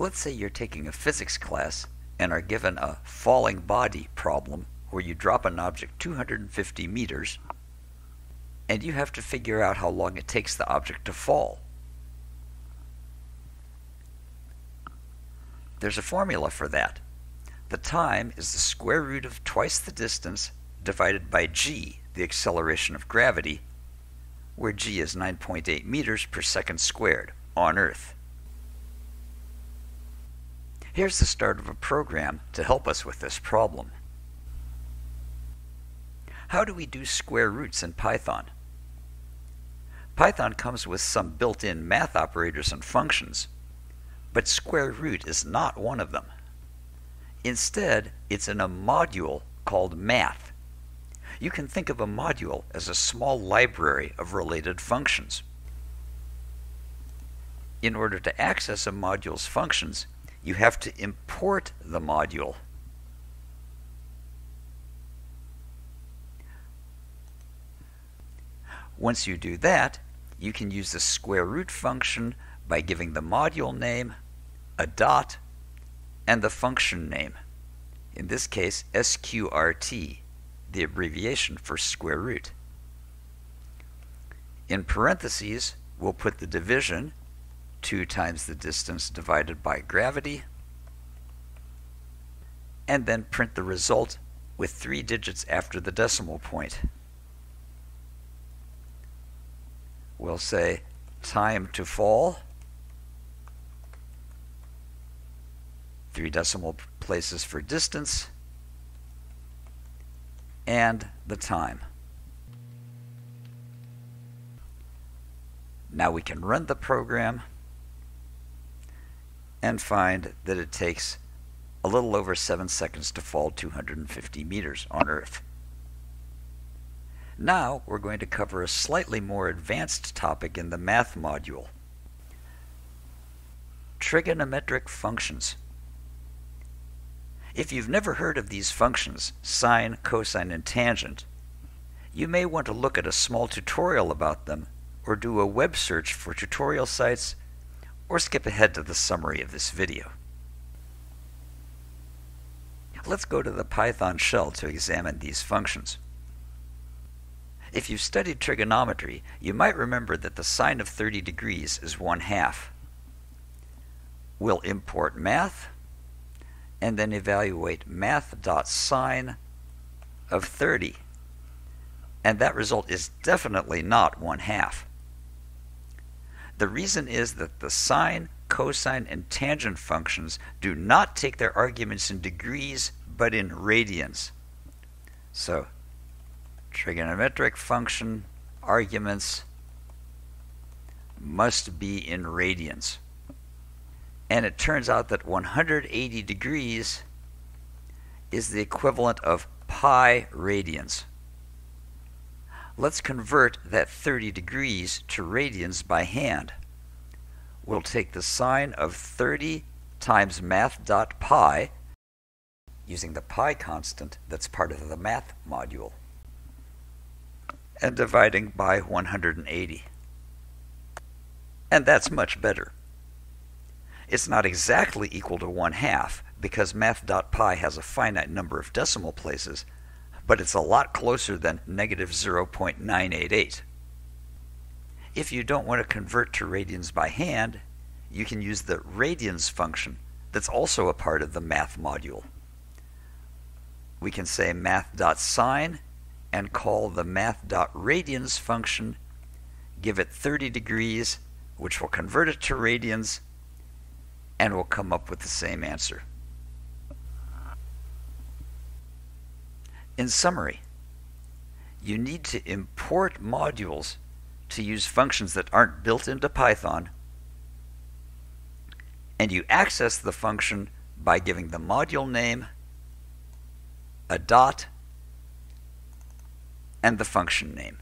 Let's say you're taking a physics class and are given a falling body problem where you drop an object 250 meters and you have to figure out how long it takes the object to fall. There's a formula for that. The time is the square root of twice the distance divided by g, the acceleration of gravity, where g is 9.8 meters per second squared on Earth. Here's the start of a program to help us with this problem. How do we do square roots in Python? Python comes with some built-in math operators and functions, but square root is not one of them. Instead, it's in a module called math. You can think of a module as a small library of related functions. In order to access a module's functions, you have to import the module. Once you do that, you can use the square root function by giving the module name, a dot, and the function name. In this case, sqrt, the abbreviation for square root. In parentheses, we'll put the division 2 times the distance divided by gravity, and then print the result with three digits after the decimal point. We'll say time to fall, three decimal places for distance, and the time. Now we can run the program and find that it takes a little over 7 seconds to fall 250 meters on Earth. Now we're going to cover a slightly more advanced topic in the math module. Trigonometric functions. If you've never heard of these functions, sine, cosine, and tangent, you may want to look at a small tutorial about them or do a web search for tutorial sites or skip ahead to the summary of this video. Let's go to the Python shell to examine these functions. If you've studied trigonometry, you might remember that the sine of 30 degrees is 1 half. We'll import math and then evaluate math.sine of 30. And that result is definitely not 1 half. The reason is that the sine, cosine, and tangent functions do not take their arguments in degrees, but in radians. So, trigonometric function arguments must be in radians. And it turns out that 180 degrees is the equivalent of pi radians. Let's convert that 30 degrees to radians by hand. We'll take the sine of 30 times math dot pi using the pi constant that's part of the math module and dividing by 180. And that's much better. It's not exactly equal to 1 half because math.pi has a finite number of decimal places but it's a lot closer than negative 0.988. If you don't want to convert to radians by hand, you can use the radians function that's also a part of the math module. We can say math.sine and call the math.radians function, give it 30 degrees, which will convert it to radians, and we'll come up with the same answer. In summary, you need to import modules to use functions that aren't built into Python, and you access the function by giving the module name, a dot, and the function name.